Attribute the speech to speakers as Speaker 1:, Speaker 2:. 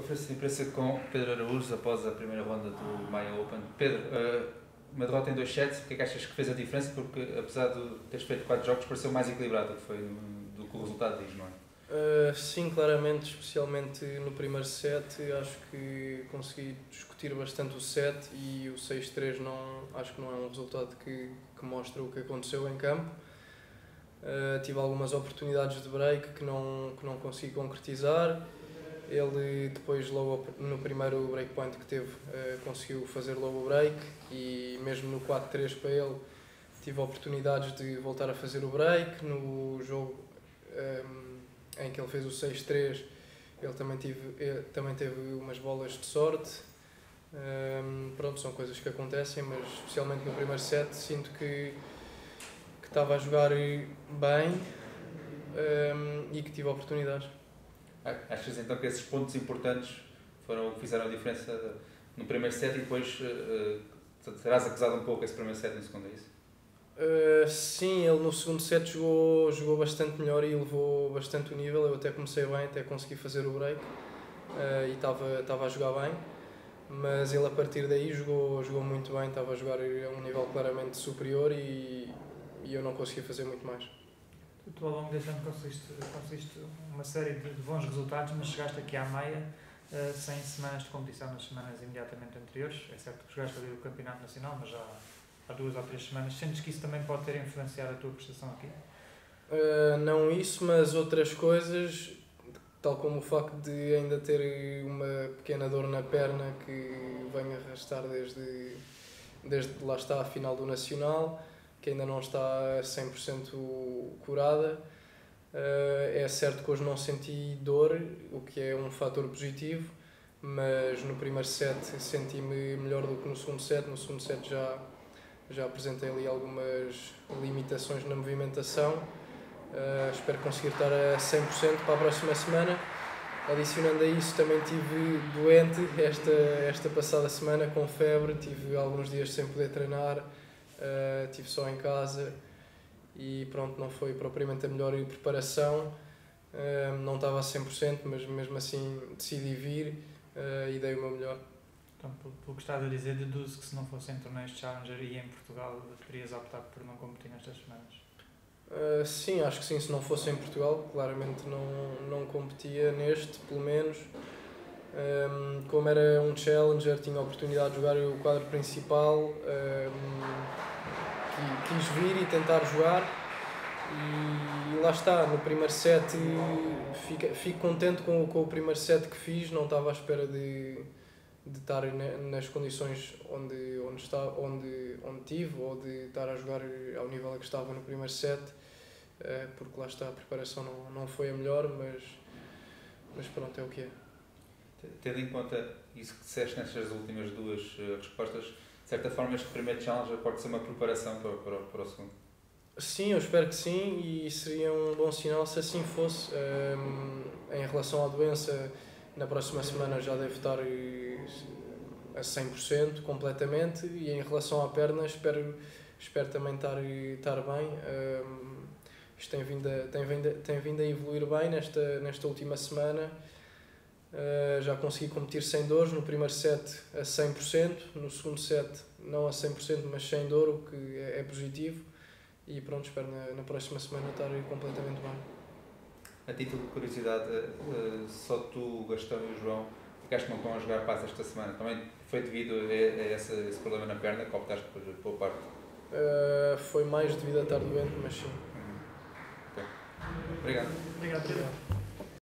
Speaker 1: De imprensa com Pedro Araújo após a primeira ronda do Maia Open. Pedro, uma derrota em 2 sets, porque é que achas que fez a diferença? Porque apesar de teres feito 4 jogos, pareceu mais equilibrado do que, foi, do que o resultado diz, não é?
Speaker 2: Uh, sim, claramente, especialmente no primeiro set, acho que consegui discutir bastante o set e o 6-3 não, acho que não é um resultado que, que mostra o que aconteceu em campo. Uh, tive algumas oportunidades de break que não, que não consegui concretizar. Ele depois, no primeiro breakpoint que teve, uh, conseguiu fazer logo o break e mesmo no 4-3 para ele tive oportunidades de voltar a fazer o break. No jogo um, em que ele fez o 6-3, ele também, ele também teve umas bolas de sorte. Um, pronto, são coisas que acontecem, mas especialmente no primeiro set sinto que, que estava a jogar bem um, e que tive oportunidades.
Speaker 1: Achas então que esses pontos importantes foram o que fizeram a diferença no primeiro set e depois uh, terás acusado um pouco esse primeiro set no segundo, é isso?
Speaker 2: Uh, sim, ele no segundo set jogou, jogou bastante melhor e elevou bastante o nível. Eu até comecei bem, até consegui fazer o break uh, e estava a jogar bem. Mas ele a partir daí jogou, jogou muito bem, estava a jogar a um nível claramente superior e, e eu não conseguia fazer muito mais.
Speaker 3: Tu, ao longo deste ano conseguiste, conseguiste uma série de, bons resultados, mas chegaste aqui à meia uh, sem semanas de competição nas semanas imediatamente anteriores. É certo que jogaste ali o Campeonato Nacional, mas já há duas ou três semanas. Sentes que isso também pode ter influenciado a tua prestação aqui?
Speaker 2: Uh, não isso, mas outras coisas, tal como o facto de ainda ter uma pequena dor na perna que vem arrastar desde, desde lá está a final do Nacional, que ainda não está 100% curada. Uh, é certo que hoje não senti dor, o que é um fator positivo, mas no primeiro set senti-me melhor do que no segundo set. No segundo set já já apresentei ali algumas limitações na movimentação. Uh, espero conseguir estar a 100% para a próxima semana. Adicionando a isso, também tive doente esta, esta passada semana com febre, tive alguns dias sem poder treinar, uh, tive só em casa e pronto, não foi propriamente a melhor preparação. Uh, não estava a 100%, mas mesmo assim decidi vir uh, e dei o meu melhor.
Speaker 3: Então, pelo que estás a dizer, deduzo que se não fossem torneios de Challenger e em Portugal, terias optado por não competir nestas semanas?
Speaker 2: Uh, sim, acho que sim. Se não fosse em Portugal, claramente não, não competia neste, pelo menos. Um, como era um Challenger, tinha a oportunidade de jogar o quadro principal, um, quis vir e tentar jogar. E lá está, no primeiro set, fico, fico contente com, com o primeiro set que fiz, não estava à espera de de estar nas condições onde, onde, está, onde, onde tive ou de estar a jogar ao nível a que estava no primeiro set, eh, porque lá está, a preparação não, não foi a melhor, mas, mas pronto, é o que é.
Speaker 1: Tendo em conta isso que disseste nestas últimas duas eh, respostas, de certa forma este primeiro challenge pode ser uma preparação para, para, para o segundo?
Speaker 2: Sim, eu espero que sim e seria um bom sinal se assim fosse. Um, ehm, em relação à doença, na próxima semana já deve estar a 100% completamente e em relação à perna espero, espero também estar, estar bem. Um, isto tem vindo, a, tem, vindo tem vindo a evoluir bem nesta, nesta última semana. Uh, já consegui competir sem dores no primeiro set a 100%, no segundo set não a 100%, mas sem dor, o que é, é positivo. E pronto, espero na, na próxima semana estar completamente bem.
Speaker 1: A título de curiosidade, uh, só tu, Gastão e o João ficaste não estão a jogar paz esta semana. Também foi devido a, a esse, esse, problema na perna que optaste por poupar?
Speaker 2: Uh, foi mais devido a estar doente, mas sim.
Speaker 1: Uhum. Okay. Obrigado.
Speaker 3: Obrigado. Obrigado.